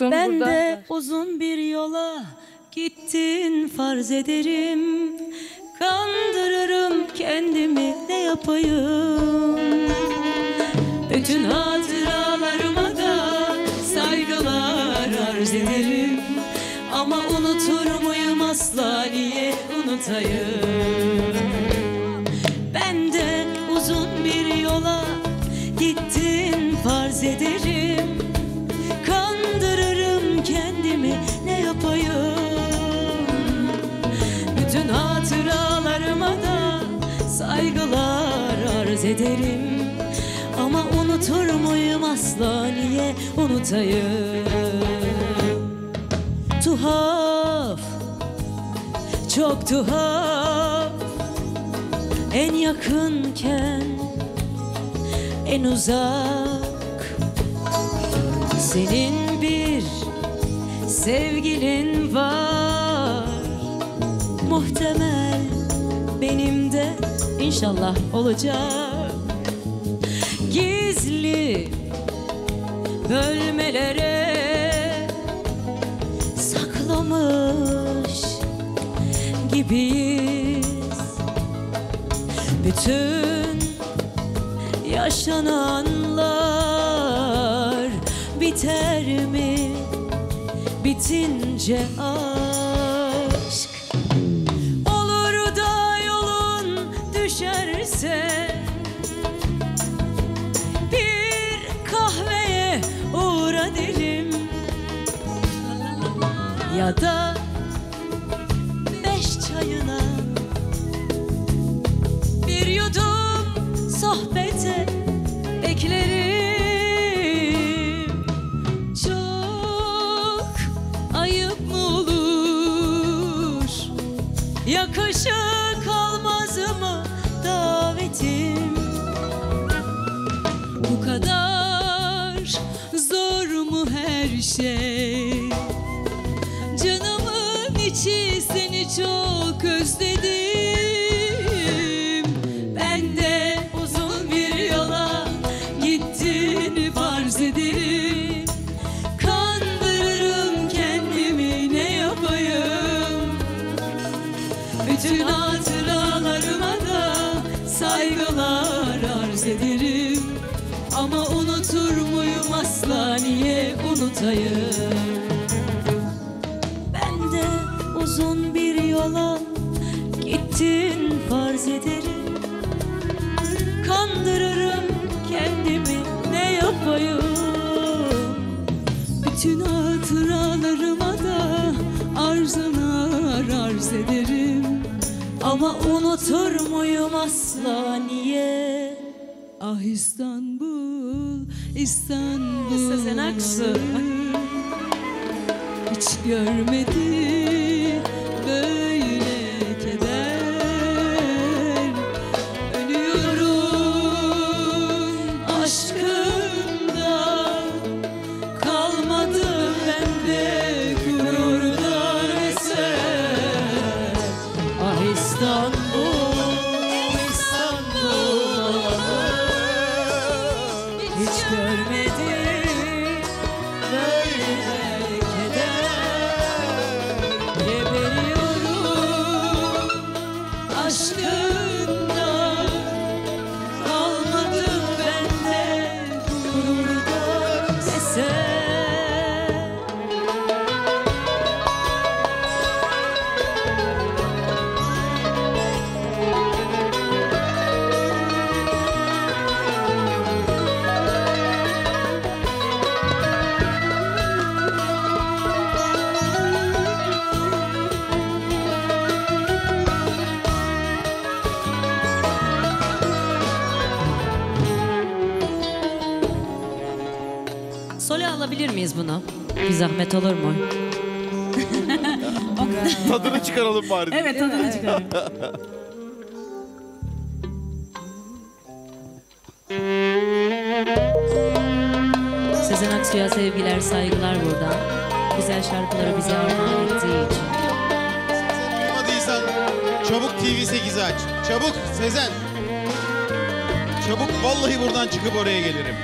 Ben burada. de uzun bir yola gittin farz ederim. Kandırırım kendimi ne yapayım? Bütün hatıralarıma da saygılar arz ederim. Ama unutur muyum? Asla niye unutayım? Ben de uzun bir yola gittin farz ederim arz ederim Ama unutur muyum asla niye unutayım? Tuhaf, çok tuhaf. En yakınken en uzak. Senin bir sevgilin var. Muhtemel benim de inşallah olacak bölmelere saklamış gibiyiz Bütün yaşananlar biter mi? Bitince aşk Ya da beş çayına bir yudum sohbete beklerim Çok ayıp mı olur? Yakışık almaz mı davetim? Bu kadar zor mu her şey çok özledim. Ben de uzun bir yola gittiğini farz ederim. Kandırırım kendimi ne yapayım? Bütün hatıralarıma da saygılar arz ederim. Ama unutur muyum asla niye unutayım? Uzun bir yola gittin farz ederim. Kandırırım kendimi ne yapayım? Bütün hatıralarıma da arzular arz ederim. Ama unutur muyum asla niye? Ah İstanbul, İstanbul. Sezen Aksu. hiç görmedi böyle alabilir miyiz bunu? Bir zahmet olur mu? Tadını çıkaralım bari. Evet tadını çıkarın. Sezen Aksu'ya sevgiler, saygılar buradan. Güzel şarkıları bize armağan ettiği için. Duymadıysan çabuk TV8'i aç. Çabuk Sezen. Çabuk vallahi buradan çıkıp oraya gelirim.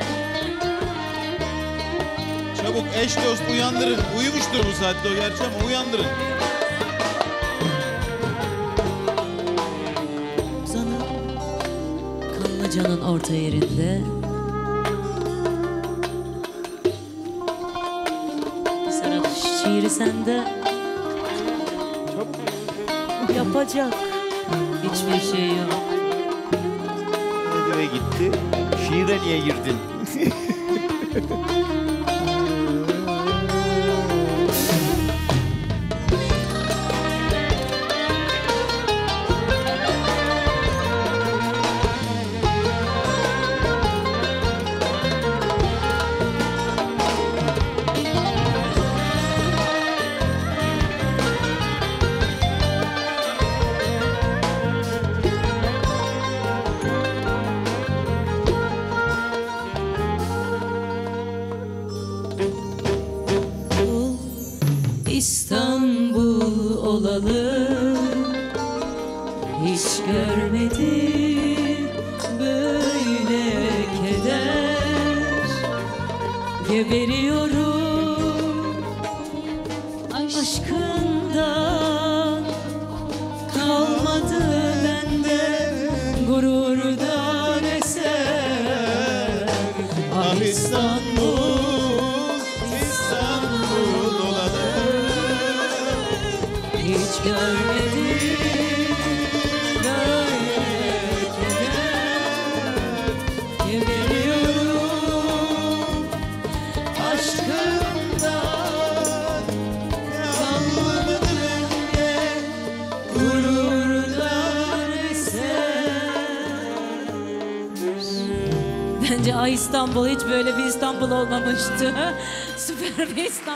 Çabuk eş dost uyandırın. Uyumuştur bu saatte o gerçi ama uyandırın. Uzanıp kanlıcanın orta yerinde Serap şiiri sende Yapacak hiçbir şey yok Nereye gitti? Şiire niye girdin? Olalı Hiç görmedim böyle keder. Geberiyorum aşkından Kalmadı bende gururdan eser. Ah İstanbul, Bence Ay İstanbul hiç böyle bir İstanbul olmamıştı. Süper bir İstanbul.